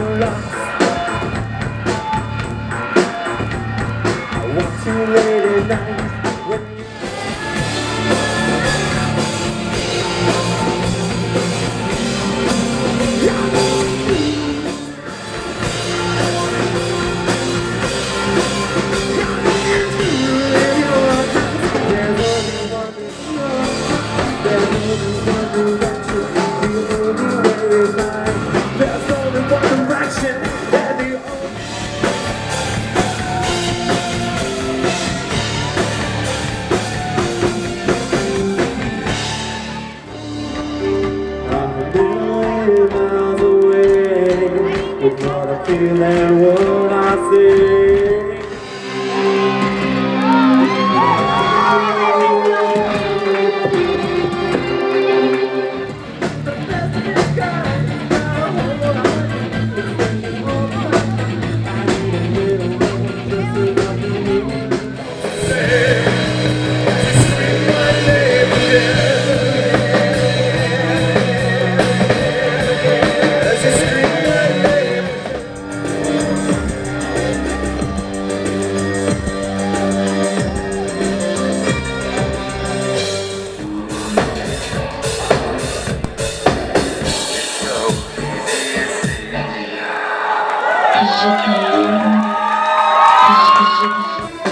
lost I want you late at night. what I feel feeling, what I see. Thank you.